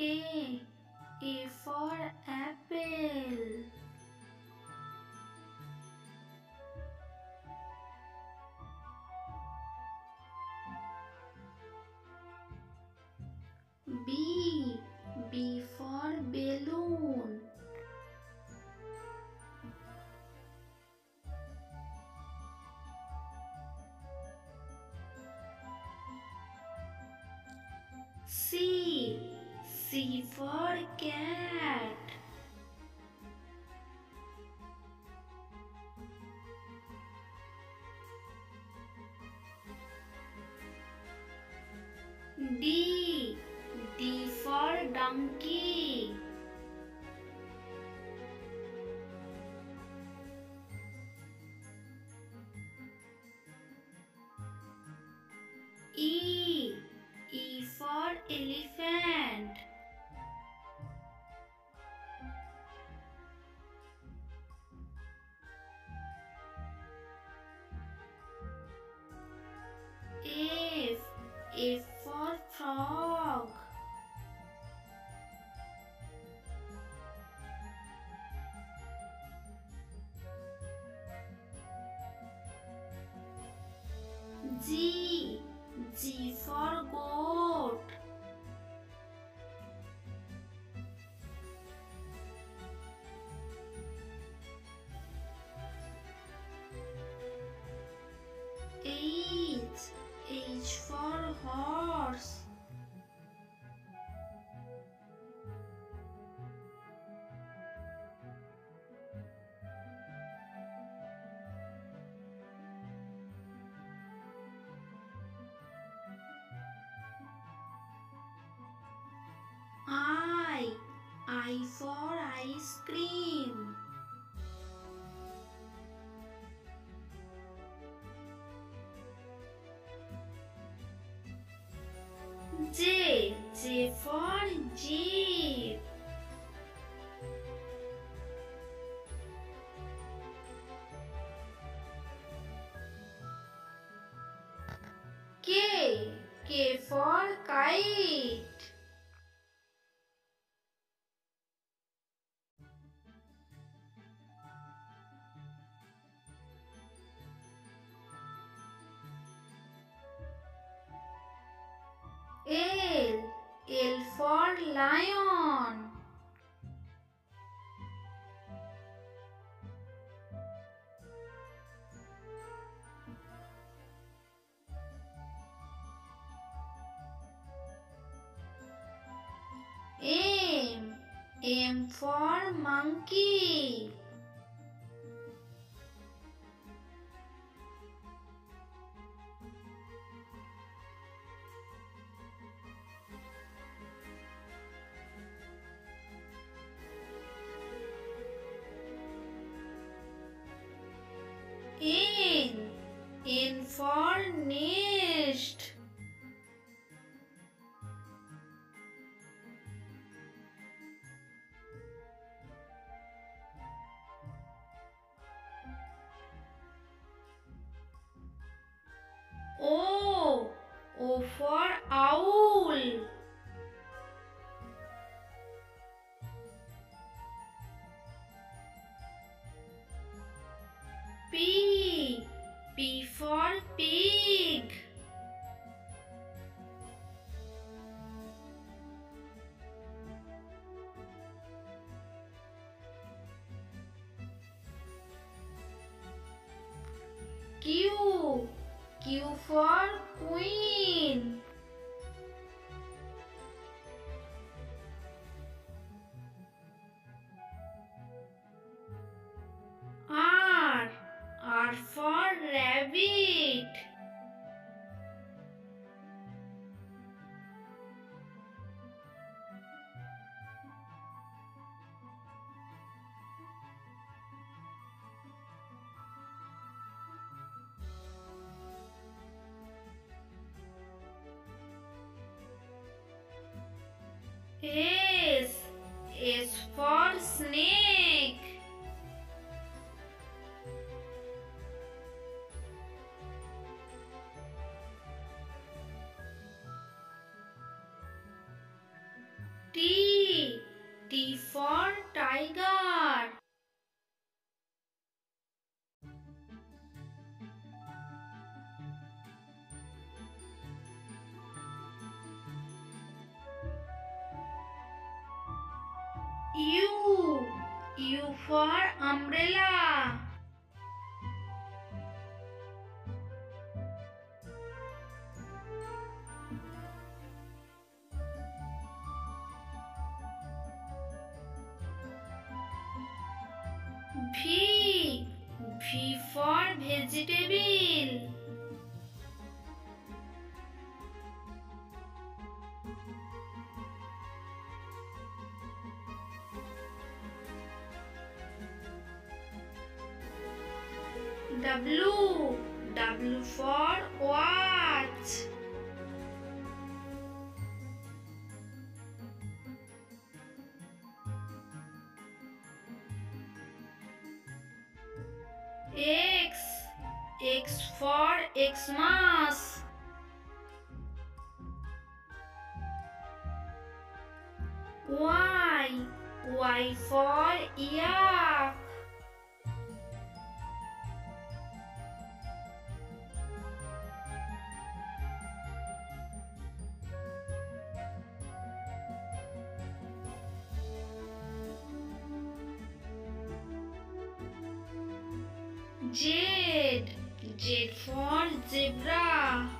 A. A for apple. B. C for cat. D. D for donkey. E. E for elephant. F for frog. G. for ice cream. J. J for jeep. K. K for kite. M for monkey. O for owl. P. P for pig. Q. Q for queen. For snake. T. T for tiger. For umbrella. W. W for watch. X. X for Xmas. Y. Y for yak. Z. Jade for zebra.